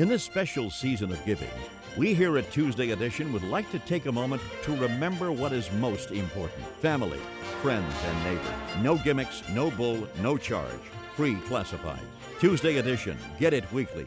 In this special season of giving, we here at Tuesday Edition would like to take a moment to remember what is most important family, friends, and neighbors. No gimmicks, no bull, no charge. Free classified. Tuesday Edition. Get it weekly.